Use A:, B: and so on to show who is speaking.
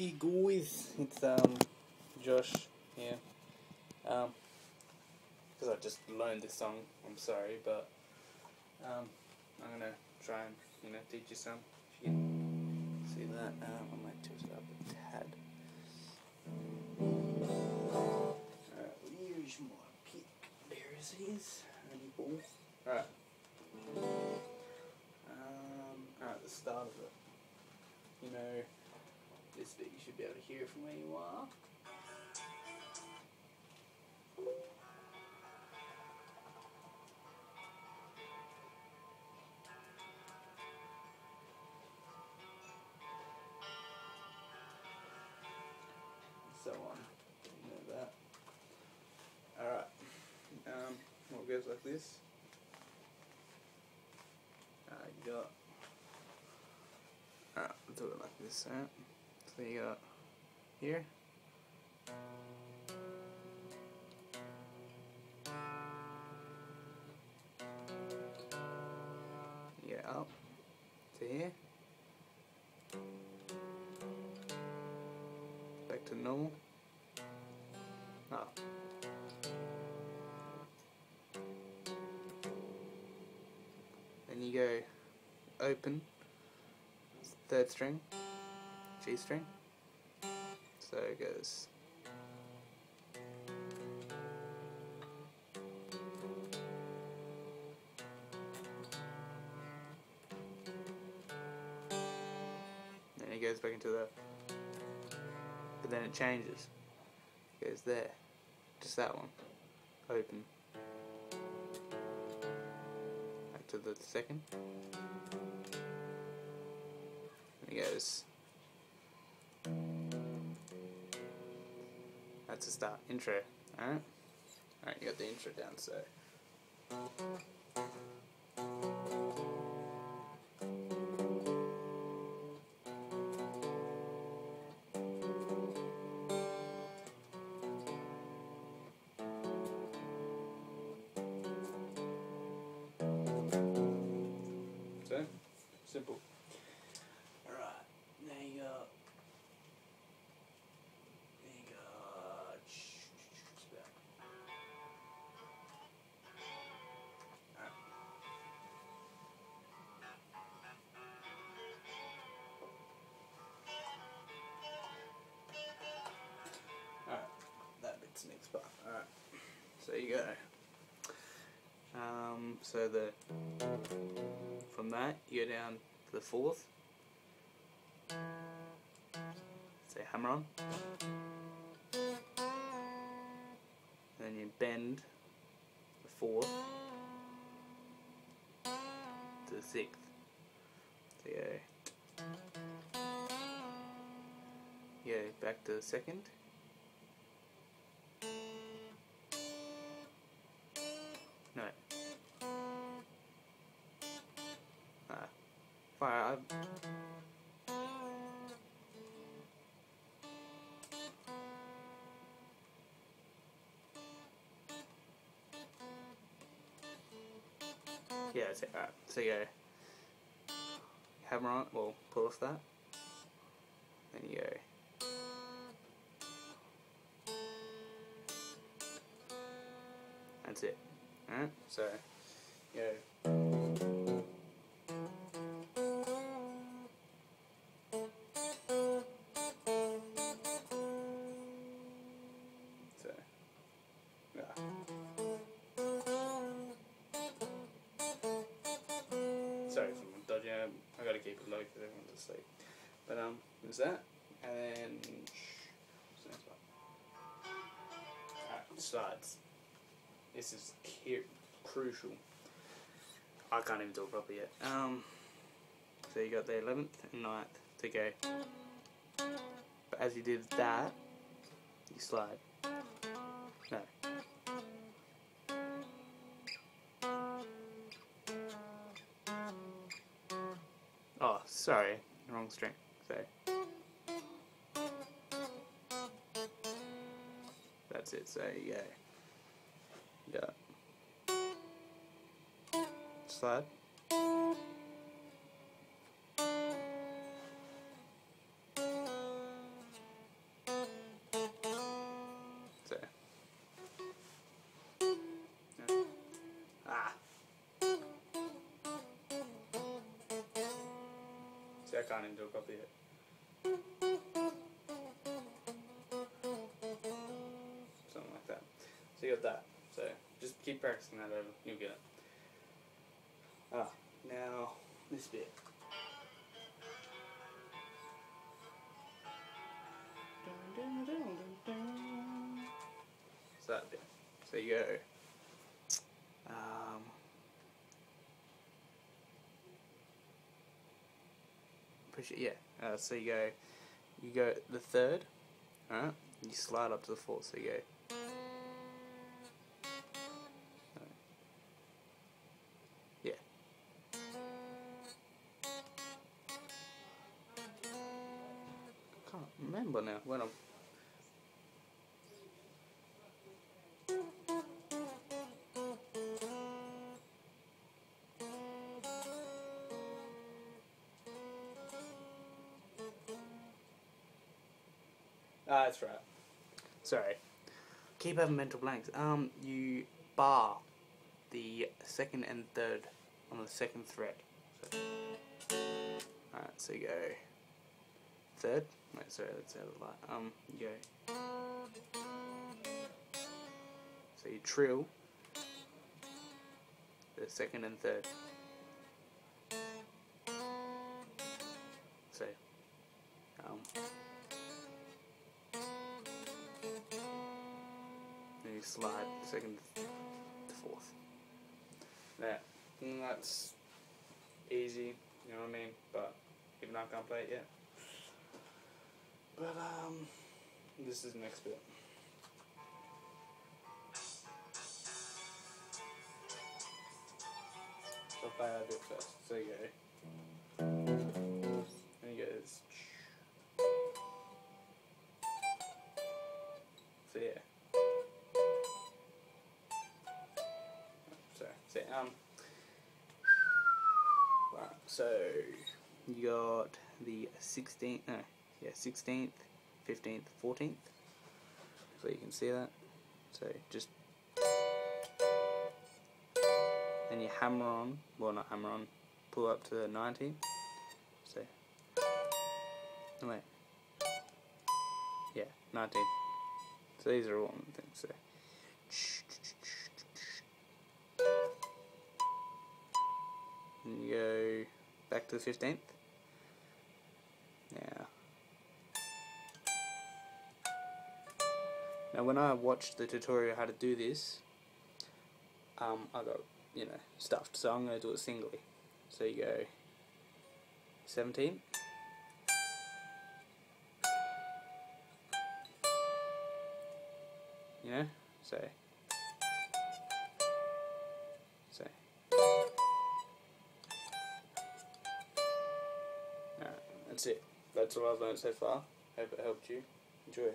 A: Hey guys, it's um Josh here. Um, because I just learned this song. I'm sorry, but um, I'm gonna try and you know teach you some. If you can see that, um, I might tilt it up bit you should be able to hear it from where you are. so on. You know that. Alright. Um, what goes like this? Uh, you got. Alright, I'll do it like this? So you got here. Get up to here. Back to normal. Oh. Then you go open, third string, G string. So it goes. Then it goes back into the. But then it changes. It goes there. Just that one. Open. Back to the second. It goes. That's start. Intro. Alright? Alright, you got the intro down. So, go. Um, so the from that you go down to the fourth. Say hammer on. then you bend the fourth to the sixth. So you go, you go back to the second. Yeah, that's uh, it. So yeah, hammer on, well, pull off that. Then you go. That's it. Alright, so you there's that, and then what's the next one? Alright, slides. This is cu- crucial. I can't even do it properly yet. Um, so you got the 11th and 9th to go. But as you did that, you slide. No. Oh, sorry, wrong string. So that's it. So yeah, yeah. Slide. So. Ah. So I can't even do a copy yet. Just keep practicing that over. You'll get it. Ah, now this bit. So that bit. So you go. Um, push it. Yeah. Uh, so you go. You go the third. All right. You slide up to the fourth. So you go. Remember now when I'm. Ah, that's right. Sorry. Keep having mental blanks. Um, you bar the second and third on the second fret. So, Alright, so you go third. Wait, sorry, that's out of the light. Um, go. So you trill the second and third. So, um, then you slide second to fourth. That, that's easy, you know what I mean? But even I can't play it yet. But um, this is the next bit. So I'll play that bit first. So you go. And you goes. So yeah. Sorry. So um. Right. So you got the 16th. No. Yeah. 16th, 15th, 14th. So you can see that. So just then you hammer on, well not hammer on, pull up to the 19th. So, wait, yeah, 19th. So these are all the things. So, and you go back to the 15th. Now when I watched the tutorial how to do this, um, I got you know stuffed, so I'm going to do it singly. So you go 17. You know, so so. Alright, that's it. That's all I've learned so far. Hope it helped you. Enjoy.